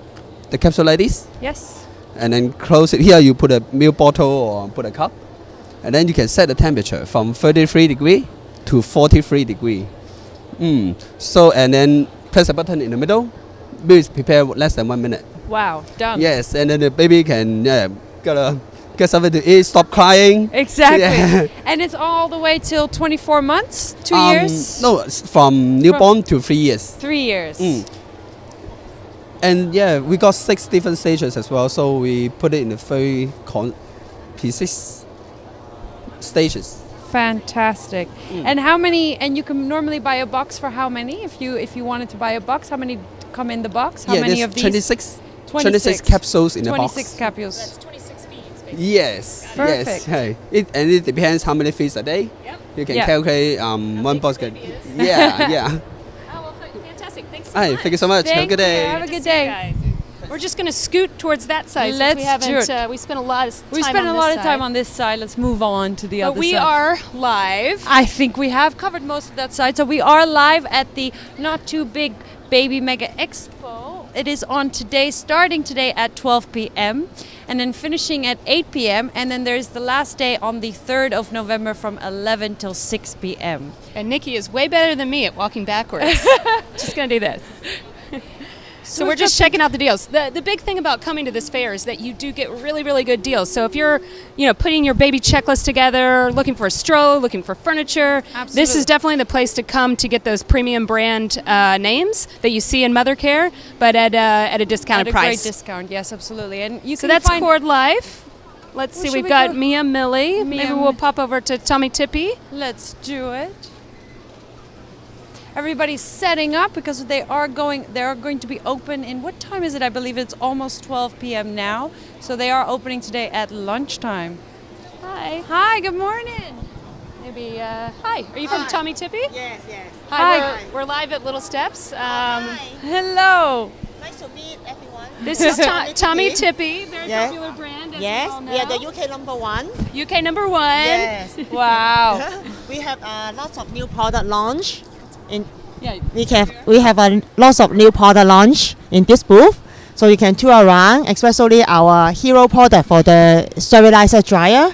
the capsule like this, Yes. and then close it. Here you put a milk bottle or put a cup, and then you can set the temperature from 33 degree to 43 degree. Mm. So and then press a button in the middle. Milk is prepared less than one minute. Wow. Done. Yes, and then the baby can yeah, gotta get something to eat, stop crying. Exactly. Yeah. And it's all the way till 24 months, two Um, years, No, from newborn to three years. three years. Mm. And yeah, we got six different stages as well, so we put it in the three con- pieces stages. Fantastic. Mm. And how many? And you can normally buy a box for how many? If you if you wanted to buy a box, how many come in the box? How yeah, many of these? 26, 26 capsules in a 26 box. capsules. 26 feeds. Yes, Perfect. yes. Hey, it, and it depends how many feeds a day. Yep. You can Yeah. calculate um, one box. Can, yeah, yeah. Oh, well, fantastic. Thanks so Hey, much. thank you so much. Have a Thank good you. day. Have a good day. guys. We're just going to scoot towards that side since Let's we haven't. Uh, we spent a lot of time We spent on a this lot of side. time on this side. Let's move on to the other side. But other we side. are live. I think we have covered most of that side. So we are live at the Not Too Big Baby Mega Expo. It is on today, starting today at 12 p.m. and then finishing at 8 p.m. And then there's the last day on the 3rd of November from 11 till 6 p.m. And Nikki is way better than me at walking backwards. just gonna do this. So we're just checking out the deals. The, the big thing about coming to this fair is that you do get really, really good deals. So if you're, you know, putting your baby checklist together, looking for a stroll, looking for furniture, this is definitely the place to come to get those premium brand uh, names that you see in Mothercare, but at, uh, at a discounted At a price. great discount, yes, absolutely. And you so that's find Cordlife. Let's Well, see, we've we got go- Mia Millie. Maybe we'll pop over to Tommee Tippee. Let's do it. Everybody's setting up because they are going. They are going to be open in what time is it? I believe it's almost 12 p.m. now. So they are opening today at lunchtime. Hi. Hi. Good morning. Maybe, uh, hi. Are you from Tommee Tippee? Yes, yes. Hi, Hi. We're, we're live at Little Steps. Um, Hello. Nice to meet everyone. this is To- Tommee Tippee, very Yeah. popular brand. As Yes, we all know. we are the UK number one. UK number one. Yes. Wow. we have uh, lots of new product launch. In Yeah. we have we have a lots of new product launch in this booth, so you can tour around. Especially our hero product for the sterilizer dryer,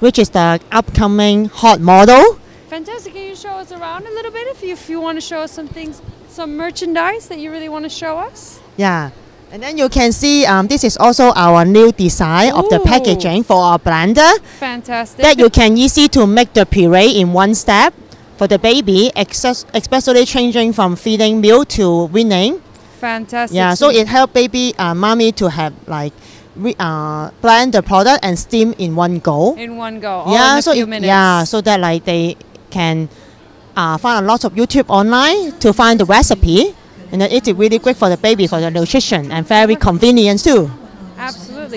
which is the upcoming hot model. Fantastic. Can you show us around a little bit if you, if you want to show us some things, some merchandise that you really want to show us? Yeah. And then you can see um, this is also our new design of the packaging for our blender Fantastic. that you can easy to make the puree in one step for the baby, excess, especially changing from feeding milk to weaning. Fantastic. Yeah, so it help baby uh, mommy to have like re, uh, blend the product and steam in one go. in one go. Yeah, in a so few it- minutes. yeah, so that like they can uh, find a lot of YouTube online to find the recipe, and then it is really great for the baby for the nutrition and very convenient too.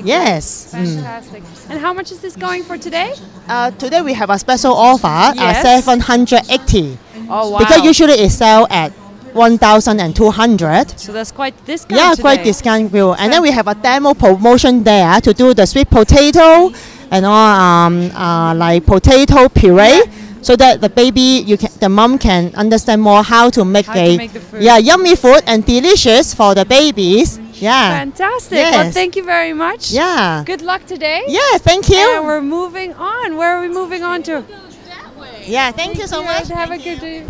Yes. great. Mm. Fantastic. And how much is this going for today? Uh, today we have a special offer, Yes. uh, 780. Oh wow. Because usually it sell at 1,200. So that's quite discount. Yeah, today. quite discount view. And then we have a demo promotion there to do the sweet potato and all um, uh, like potato puree. So that the baby, you can, the mom can understand more how to make How to a make yeah yummy food and delicious for the babies. Yeah. Fantastic. Well, thank you very much. Yeah. Good luck today. Yeah, thank you. And we're moving on. Where are we moving on to? Yeah, thank you so much. Have a good day.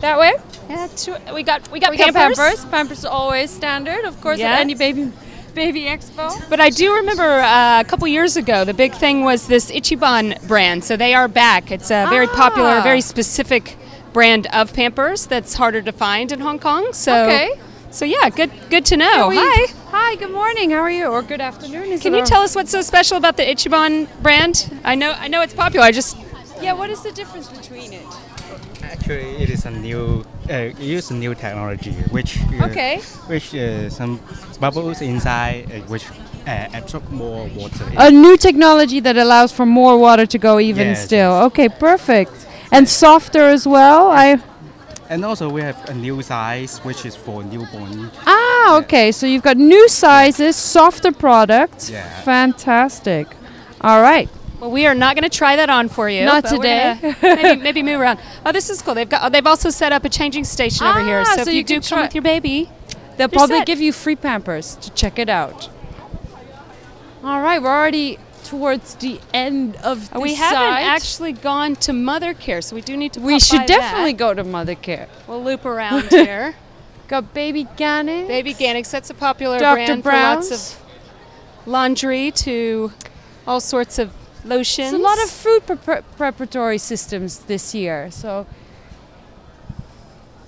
That way? Yeah, two, we got we got We Pampers. got Pampers. Pampers always standard, of course, Yeah. at any baby baby expo. But I do remember uh, a couple years ago, the big thing was this Ichiban brand. So they are back. It's a very popular, Ah. very specific brand of Pampers that's harder to find in Hong Kong. So, Okay. So yeah, good, good to know. We- Hi. Hi. Good morning. How are you? Or good afternoon? Is Can you a- tell us what's so special about the Ichiban brand? I know, I know it's popular. I just Yeah. What is the difference between it? Actually, it is a new, uh, use a new technology, which uh, Okay. which uh, some bubbles inside, uh, which uh, absorb more water. A new technology that allows for more water to go even Yes, still. Okay, perfect. And softer as well. I And also we have a new size, which is for newborn. Ah, okay. So you've got new sizes, softer products. Yeah. Fantastic. All right. Well, we are not going to try that on for you. Not today. gonna maybe, maybe move around. Oh, this is cool. They've got. They've also set up a changing station over here. Ah, So, so if you you, do come with your baby, They'll probably set. give you free Pampers to check it out. All right, we're already towards the end of the we haven't actually gone to Mothercare, so we do need to. We should definitely that. go to Mothercare. We'll loop around here. Got Baby Gannick. Babyganics, that's a popular Dr. brand Brown's. for lots of laundry to all sorts of lotions. There's a lot of food prepar- preparatory systems this year. So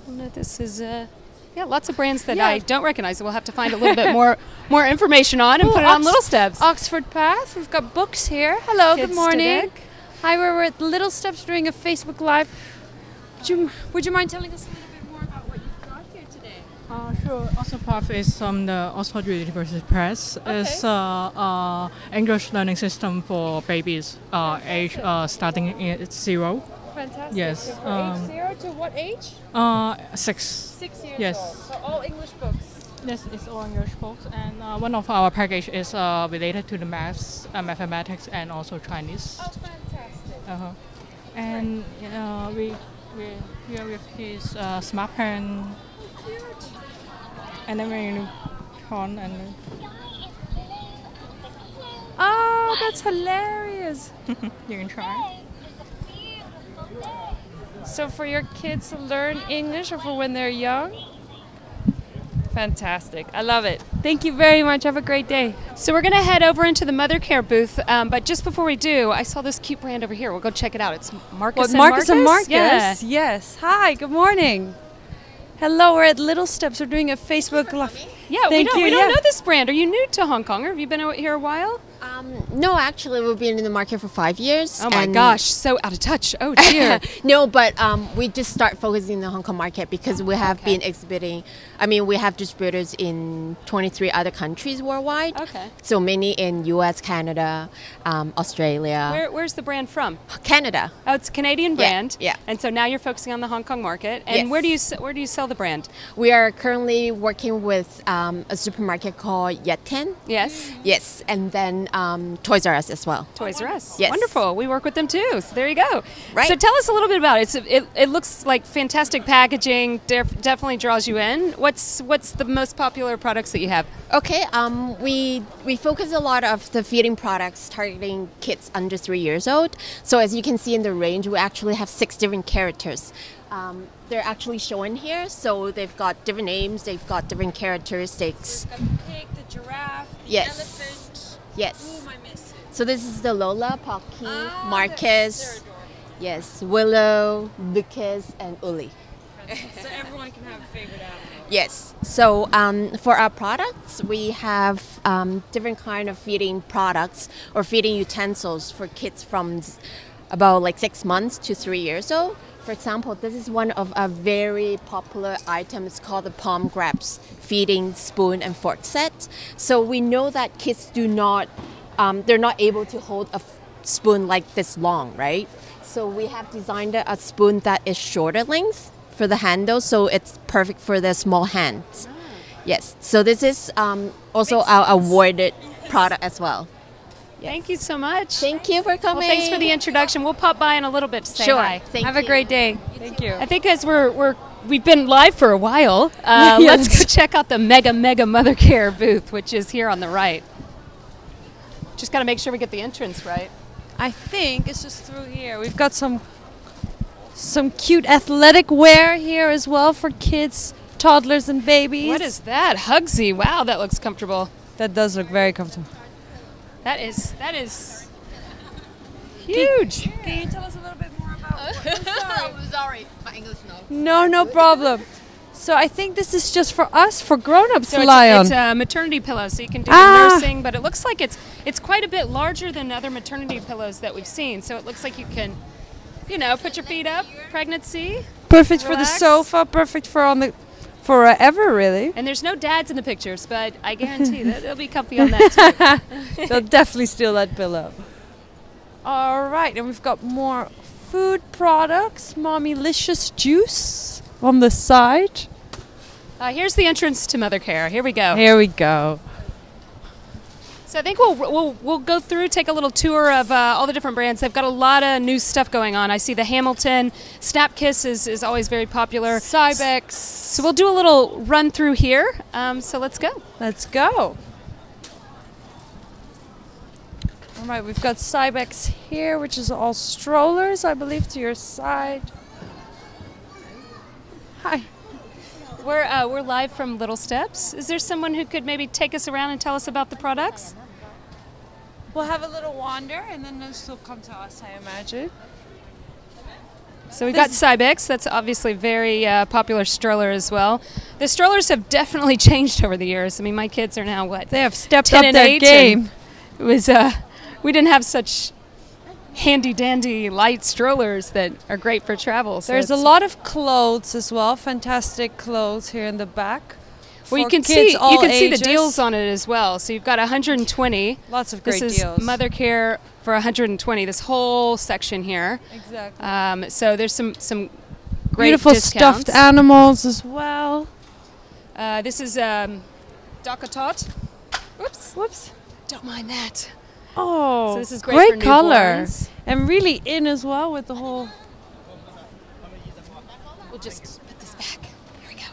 No, this is uh, yeah, lots of brands that Yeah. I don't recognize. That we'll have to find a little bit more more information on and Ooh, put it on Little Steps. Oxford Path. We've got books here. Hello, Kids good morning. Hi, we're we're at Little Steps doing a Facebook Live. Would you, would you mind telling us a little bit more about what you've got here today? Uh, sure. Oxford Path is from the Oxford University Press. It's a uh, English learning system for babies, uh, age uh, starting at zero. Fantastic. Yes. So from um, age zero to what age? Uh, six. Six years Yes. old. So all English books. Yes, it's all English books, and uh, one of our package is uh, related to the maths, uh, mathematics, and also Chinese. Oh, fantastic. Uh-huh. And uh, we we here with his uh, smart pen, and then you turn and Oh, that's hilarious. you can try. So for your kids to learn English or for when they're young? Fantastic. I love it. Thank you very much. Have a great day. So we're going to head over into the Mothercare booth, um, but just before we do, I saw this cute brand over here. We'll go check it out. It's Marcus What, and Marcus Marcus and Marcus? Yeah. Yes. Hi, good morning. Hello, we're at Little Steps. We're doing a Facebook Live. Yeah, we don't, you. we don't yeah. know this brand. Are you new to Hong Kong or have you been out here a while? Um, no, actually, we've been in the market for five years. Oh my gosh, so out of touch. Oh dear. no, but um, we just start focusing on the Hong Kong market because we have been exhibiting. I mean, we have distributors in 23 other countries worldwide. Okay. So many in U.S., Canada, um, Australia, Where, where's the brand from? Canada. Oh, it's a Canadian brand. yeah. yeah. And so now you're focusing on the Hong Kong market. And Yes. where do you where do you sell the brand? We are currently working with um, a supermarket called Yetten. Yes. Yes, and then um, um, Toys R Us as well. Toys R Us. Yes. Wonderful. We work with them too. So there you go. Right. So tell us a little bit about it. It's, it. It looks like fantastic packaging. Def- definitely draws you in. What's what's the most popular products that you have? Okay, um, we we focus a lot of the feeding products targeting kids under three years old. So as you can see in the range, we actually have six different characters. Um, they're actually shown here, so they've got different names, they've got different characteristics. The pig, the giraffe, the Yes. elephant. Yes. Am So this is the Lola, Pokey, Ah, Marcus, yes, Willow, Lucas, and Uli. so everyone can have a favorite animal. Yes. So um, for our products, we have um, different kind of feeding products or feeding utensils for kids from about like six months to three years old. For example, this is one of our very popular items called the palm grabs feeding spoon and fork set. So we know that kids do not, um, they're not able to hold a spoon like this long, right? So we have designed a spoon that is shorter length for the handle, so it's perfect for the small hands. Yes. So this is um, also our awarded product as well. Thank you so much. Thank you for coming. Well, thanks for the introduction. We'll pop by in a little bit to say Sure. hi. Thank Have a great day. Thank you. I think as we're we're we've been live for a while, uh, Yeah, let's go check out the Mega Mega Mothercare booth, which is here on the right. Just got to make sure we get the entrance right. I think it's just through here. We've got some some cute athletic wear here as well for kids, toddlers, and babies. What is that? Hugsy. Wow, that looks comfortable. That does look very comfortable. That is that is huge. Can you tell us a little bit more about? I'm sorry, my English no. No, no problem. So I think this is just for us, for grown-ups So to it's, lie on. it's a maternity pillow, so you can do Ah. nursing, but it looks like it's it's quite a bit larger than other maternity pillows that we've seen. So it looks like you can, you know, put your feet up, pregnancy. perfect for the sofa, perfect for on the forever, really. And there's no dads in the pictures, but I guarantee that they'll be comfy on that too. They'll definitely steal that pillow. All right, and we've got more food products. Mommylicious juice on the side. Uh, here's the entrance to Mothercare. Here we go. Here we go. So I think we'll we'll we'll go through, take a little tour of uh, all the different brands. They've got a lot of new stuff going on. I see the Hamilton Snap Kiss is, is always very popular. Cybex. So we'll do a little run through here. Um, so let's go. Let's go. All right, we've got Cybex here, which is all strollers, I believe, to your side. Hi. We're uh, we're live from Little Steps. Is there someone who could maybe take us around and tell us about the products? We'll have a little wander, and then this will come to us, I imagine. So we've got Cybex. That's obviously very uh, popular stroller as well. The strollers have definitely changed over the years. I mean, my kids are now what They have stepped up their 8, game. It was uh, we didn't have such handy dandy light strollers that are great for travel. So There's a lot of clothes as well. Fantastic clothes here in the back. Well, you can kids see all you can see the deals on it as well. So you've got 120. Lots of great this great is. Mothercare for 120. This whole section here. Exactly. Um, so there's some some great Beautiful discounts. stuffed animals as well. Uh, this is um, DockATot. Whoops. Whoops. Don't mind that. Oh, So this is great for color and really in as well with the whole. We'll just put this back. Here we go.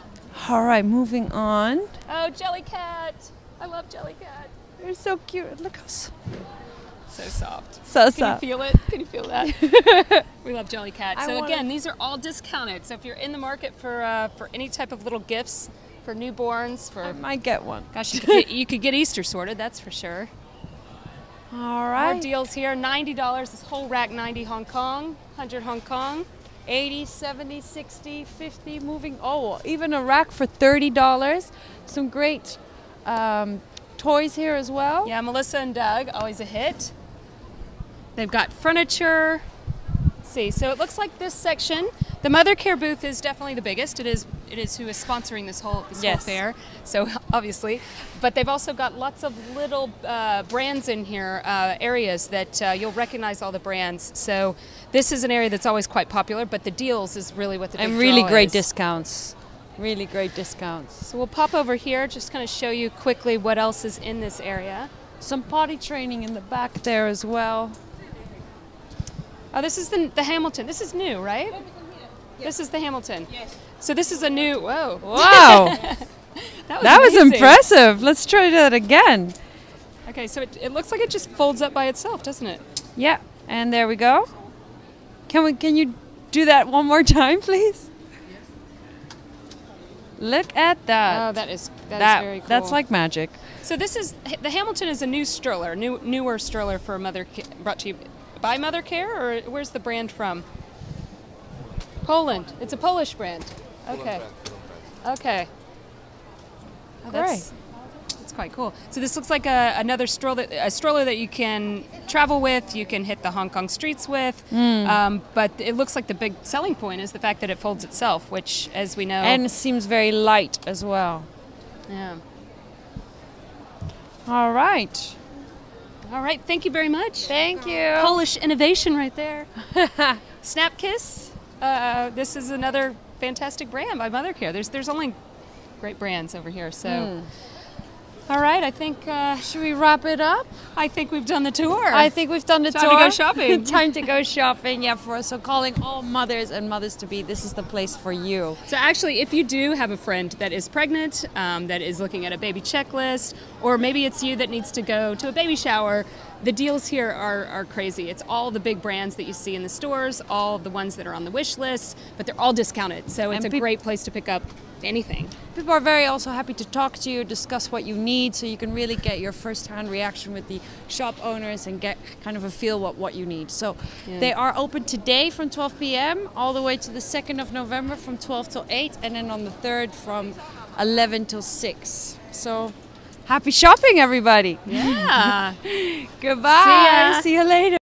All right, moving on. Oh, Jellycat. I love Jellycat. They're so cute. Look how So soft. So Can soft. you feel it? Can you feel that? we love Jellycat. I So wanna- again, these are all discounted. So if you're in the market for uh, for any type of little gifts for newborns, for I might get one. gosh, you could get, you could get Easter sorted. That's for sure. All right. Our deals here: ninety dollars. This whole rack, ninety Hong Kong, hundred Hong Kong. 80, 70, 60, 50, moving. Oh, even a rack for $30. Some great um, toys here as well. Yeah, Melissa and Doug, always a hit. They've got furniture. Let's see. So it looks like this section, the Mothercare booth is definitely the biggest. It is it is who is sponsoring this whole this Yes. whole fair. So obviously, but they've also got lots of little uh, brands in here, uh, areas that uh, you'll recognize all the brands. So this is an area that's always quite popular, but the deals is really what the big And really great is. discounts. Really great discounts. So we'll pop over here, just kind of show you quickly what else is in this area. Some potty training in the back there as well. Oh, this is the, the Hamilton. This is new, right? This is the Hamilton. Yes. So this is a new. Whoa. Wow. that was, that was impressive. Let's try that again. Okay, so it, it looks like it just folds up by itself, doesn't it? Yeah, and there we go. Can we? Can you do that one more time, please? Look at that. Oh, that is that, That- is very cool. that's like magic. So this is the Hamilton is a new stroller, new newer stroller for a Mother brought to you by Mothercare or where's the brand from? Poland. It's a Polish brand. Okay. Okay. Oh, that's, that's quite cool. So this looks like a, another stroller, a stroller that you can travel with. You can hit the Hong Kong streets with. Mm. Um, but it looks like the big selling point is the fact that it folds itself, which, as we know, And seems very light as well. yeah. All right. All right. Thank you very much. Thank you. Polish innovation right there. Snap Kiss. Uh, this is another fantastic brand by Mothercare. There's there's only great brands over here. So, Hmm. All right. I think. Uh, Should we wrap it up? I think we've done the tour. I think we've done the Time tour. Time to go shopping. Time to go shopping. Yeah, for us. So calling all mothers and mothers to be, this is the place for you. So actually, if you do have a friend that is pregnant, um, that is looking at a baby checklist, or maybe it's you that needs to go to a baby shower, the deals here are, are crazy. It's all the big brands that you see in the stores, all the ones that are on the wish list, but they're all discounted. So it's And a great place to pick up anything. People are very also happy to talk to you, discuss what you need, so you can really get your first-hand reaction with the shop owners and get kind of a feel what what you need. So Yeah. they are open today from 12 p.m. all the way to the 2nd of November from 12 till 8, and then on the 3rd from 11 till 6. So happy shopping, everybody! Yeah. Goodbye. ya. See you later.